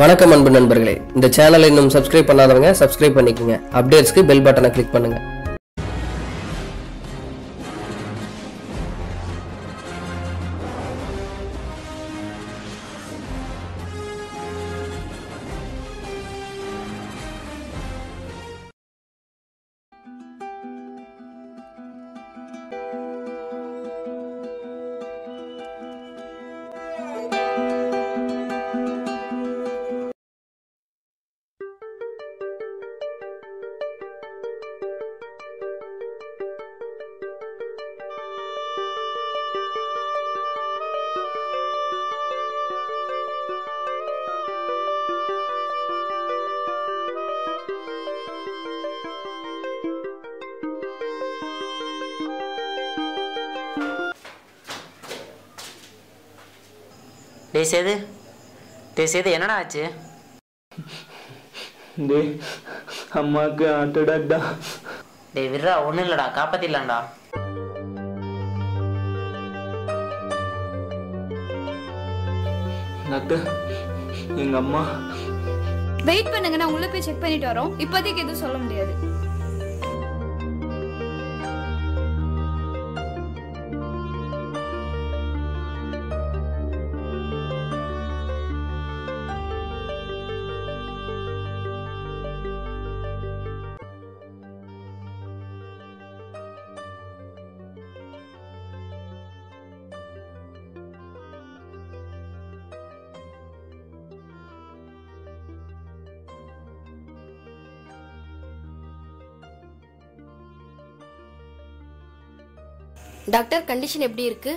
வணக்கம் அன்பு நண்பர்களே. இந்த சேனலை இன்னும் சப்ஸ்கிரைப் பண்ணாதவங்க சப்ஸ்கிரைப் பண்ணிக்கோங்க. அப்டேட்ஸ்க்கு பெல் பட்டனை கிளிக் பண்ணுங்க. டேய் சேது என்னடா ஆச்சு? டேய் அம்மாவுக்கு ஹார்ட் அட்டாக்டா டேய் விட்றா ஒன்றும் இல்லைடா காப்பாத்திடலாம்டா. டாக்டர் எங்க அம்மா. வெயிட் பண்ணுங்க நான் உள்ள போய் செக் பண்ணிட்டு வரோம். இப்போதைக்கு எதுவும் சொல்ல முடியாது. டாக்டர் கண்டிஷன் எப்படி இருக்கு?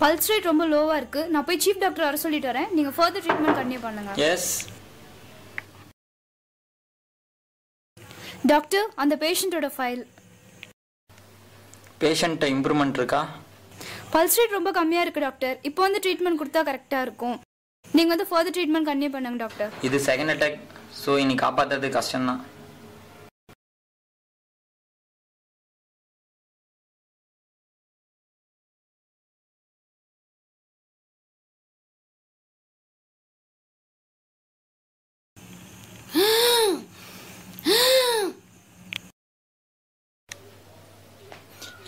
பல்ஸ் ரேட் ரொம்ப லோவா இருக்கு. நான் போய் சீஃப் டாக்டர் வர சொல்லிட்டு வரேன். நீங்க ஃபர்தர் ட்ரீட்மெண்ட் கண்டினியூ பண்ணுங்க. எஸ் டாக்டர் அந்த பேஷண்ட்டோட ஃபைல் பேஷண்ட்டை இம்ப்ரூவ்மெண்ட் இருக்கா? பல்ஸ் ரேட் ரொம்ப கம்மியா இருக்கு டாக்டர் இப்போ வந்து ட்ரீட்மெண்ட் கொடுத்தா கரெக்டா இருக்கும். நீங்க வந்து ஃபர்தர் ட்ரீட்மெண்ட் கண்டினியூ பண்ணுங்க டாக்டர் இது செகண்ட் அட்டாக் ஸோ இனி காப்பாற்றுறது கஷ்டம்தான்.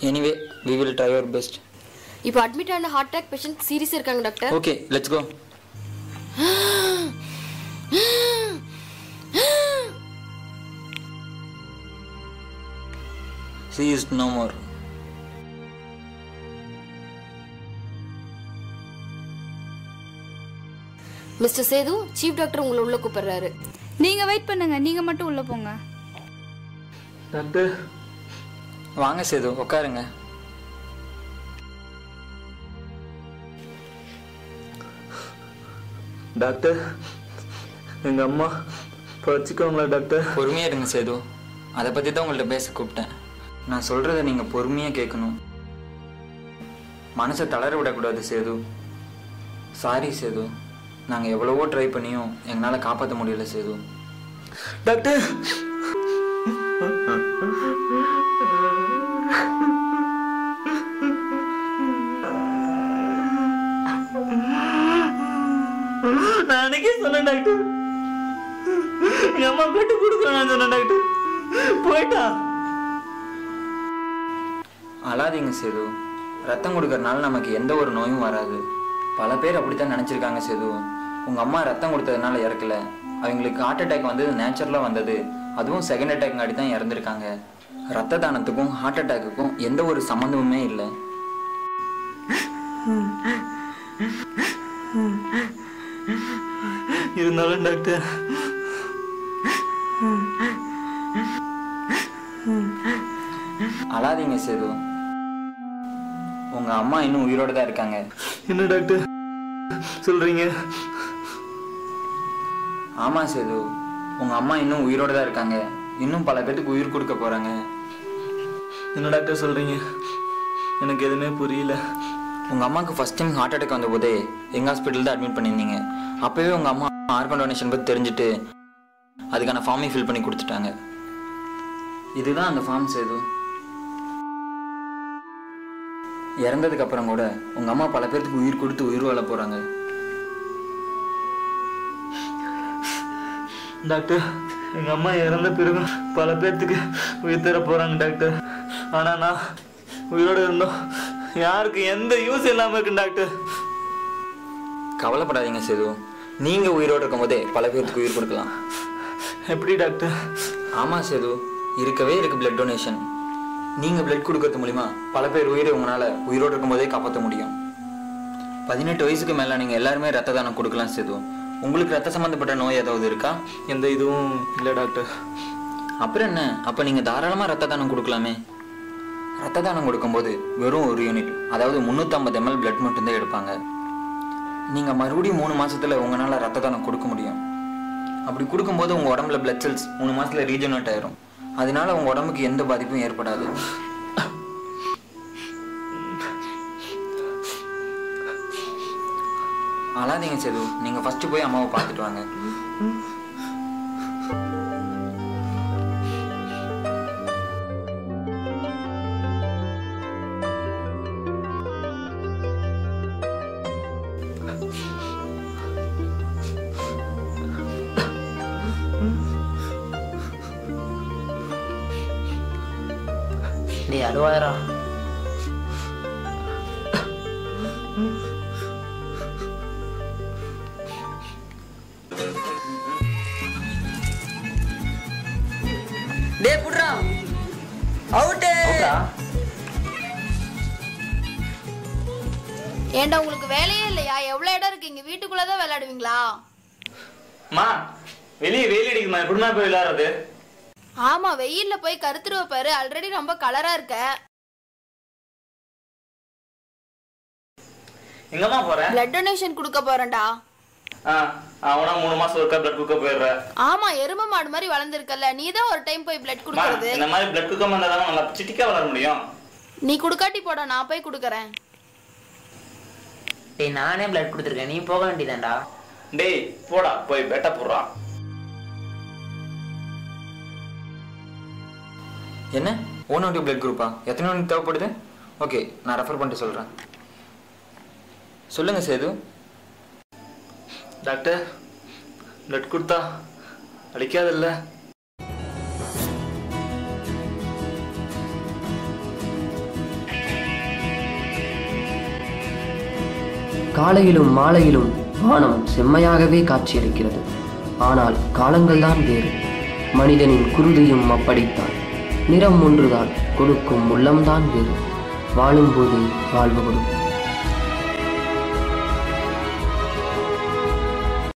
Anyway we will try your best இப்போ அட்மிட் ஆன ஹார்ட் அட்டாக் பேஷண்ட் சீரியஸா இருக்காங்க doctor okay let's go She is no more. Mister Sethu chief doctor உங்களை உள்ள கூப்பிடுறாரு. நீங்க வெயிட் பண்ணுங்க நீங்க மட்டும் உள்ள போங்க. டாக்டர் வாங்க சேது உட்காருங்க டாக்டர் எங்க அம்மா பறிச்சுக்கோங்களா டாக்டர். பொறுமையா இருங்க சேது. அதை பத்தி தான் உங்கள்ட்ட பேச கூப்பிட்டேன். நான் சொல்றத நீங்க பொறுமையா கேட்கணும். மனசை தளர விடக்கூடாது சேது. சாரி சேது. நாங்க எவ்வளவோ ட்ரை பண்ணியும் எங்களால காப்பாற்ற முடியல சேது. டாக்டர் சொன்னேன் டாக்டர் எங்க அம்மா பிளட்டு கொடுக்குறேன் சொன்னேன் டாக்டர் போயிட்டா. அழாதீங்க சேது. ரத்தம் கொடுக்கறனால நமக்கு எந்த ஒரு நோயும் வராது. பல பேர் அப்படித்தான் நினைச்சிருக்காங்க சேது. உங்க அம்மா ரத்தம் கொடுத்ததுனால இறக்கல. அவங்களுக்கு ஹார்ட் அட்டாக் வந்தது நேச்சுரலா வந்தது. அதுவும் செகண்ட் அட்டாக்ங்காடி தான் இறந்துருக்காங்க. ரத்த தானத்துக்கும் ஹார்ட் அட்டாக்குக்கும் எந்த ஒரு சம்மந்தமுமே இல்லை. இருந்தாலும் டாக்டர். அழாதீங்க சேது. உங்க அம்மா இன்னும் உயிரோட தான் இருக்காங்க. என்ன டாக்டர் சொல்றீங்க? ஆமா சேது. உங்க அம்மா இன்னும் உயிரோட தான் இருக்காங்க. இன்னும் பல பேத்துக்கு உயிர் கொடுக்க போறாங்க. என்ன டாக்டர் சொல்றீங்க? எனக்கு எதுவுமே புரியல. உங்க அம்மாவுக்கு ஃபர்ஸ்ட் டைம் ஹார்ட் அட்டாக் வந்தபோதே எங்க ஹாஸ்பிட்டல் தான் அட்மிட் பண்ணியிருந்தீங்க. அப்பவே உங்க அம்மா ஆர்கன் டொனேஷன் பத்தி தெரிஞ்சுட்டு அதுக்கான ஃபார்மை ஃபில் பண்ணி கொடுத்துட்டாங்க. இதுதான் அந்த ஃபார்ம் சேது. இறந்ததுக்கு அப்புறம் கூட உங்க அம்மா பல பேர்த்துக்கு உயிர் கொடுத்து உயிர் வாழ போறாங்க. டாக்டர் எங்க அம்மா இறந்த பிறகு பல பேர்த்துக்கு உயிர் தர போறாங்க டாக்டர். ஆனா நான் உயிரோட இருந்தோம். யாருக்கு எந்த யூஸ் இல்லாம இருக்கு டாக்டர்? கவலைப்படாதீங்க சேது. நீங்க உயிரோடு இருக்கும்போதே பல பேருக்கு உயிர் கொடுக்கலாம். எப்படி டாக்டர்? ஆமா சேது. இருக்கவே இருக்கு பிளட் டொனேஷன் நீங்க பிளட் கொடுக்கறது மூலிமா பல பேர் உயிரை உங்களால உயிரோடு இருக்கும்போதே காப்பாற்ற முடியும். பதினெட்டு வயசுக்கு மேல நீங்க எல்லாருமே ரத்த தானம் கொடுக்கலாம் சேது. உங்களுக்கு ரத்த சம்பந்தப்பட்ட நோய் ஏதாவது இருக்கா? எந்த இதுவும் இல்லை டாக்டர். அப்புறம் என்ன? அப்ப நீங்க தாராளமா ரத்த தானம் கொடுக்கலாமே. ரத்த தானம் கொடுக்கும்போது வெறும் ஒரு யூனிட் அதாவது 350 ml பிளட் மட்டும்தான் எடுப்பாங்க. நீங்கள் மறுபடியும் மூணு மாதத்தில் உங்களால் ரத்த தானம் கொடுக்க முடியும். அப்படி கொடுக்கும்போது உங்கள் உடம்புல பிளட் செல்ஸ் மூணு மாதத்தில் ரீஜனரேட் ஆயிரும். அதனால உங்கள் உடம்புக்கு எந்த பாதிப்பும் ஏற்படாது. அழாதீங்க செது நீங்கள் ஃபஸ்ட்டு போய் அம்மாவை பார்த்துட்டு வாங்க. அழுவாதரா அவுட்டு ஏன்டா உங்களுக்கு வேலையே இல்லையா எவ்வளவு இடம் இருக்கு இங்க வீட்டுக்குள்ளதான் விளையாடுவீங்களா மா வெளியே வெயில் அடிக்குமா எப்படிமா போய் விளையாடுறது ஆமா வெயில்ல போய் கருத்துருவ பாரு. ஆல்ரெடி ரொம்ப கலரா இருக்க. எங்கம்மா போறேன் பிளட் டொனேஷன் கொடுக்க போறேன்டா. ஆ அவனா மூணு மாசம் ஒருக்கா பிளட் குக்க போயிடுற. ஆமா எரும மாடு மாதிரி வளர்ந்துருக்கல நீ தான் ஒரு டைம் போய் பிளட் கொடுக்கறது. இந்த மாதிரி பிளட் குக்காம இருந்தா தான் நல்லா சிட்டிக்கா வளர முடியும்? நீ குடுக்காட்டி போடா நான் போய் குடுக்கறேன். டேய் நானே பிளட் கொடுத்துருக்கேன். நீ போக வேண்டியதான்டா டேய் போடா போய் பெட்ட போடுறா என்ன? ஓன் ஒன் பிளட் குரூப்பா எத்தனை யூனிட் தேவைப்படுது? ஓகே நான் ரெஃபர் பண்ணிட்டு சொல்கிறேன் சொல்லுங்கள் சேது. டாக்டர் பிளட் கொடுத்தா அடிக்காதில்ல? காலையிலும் மாலையிலும் வானம் செம்மையாகவே காட்சியளிக்கிறது. ஆனால் காலங்கள்தான் வேறு. மனிதனின் குருதியும் அப்படித்தான். நிறம் ஒன்றுதான் கொடுக்கும் உள்ளம்தான் வேறு. வாழும்போது வாழ்வு கொடுக்கும்.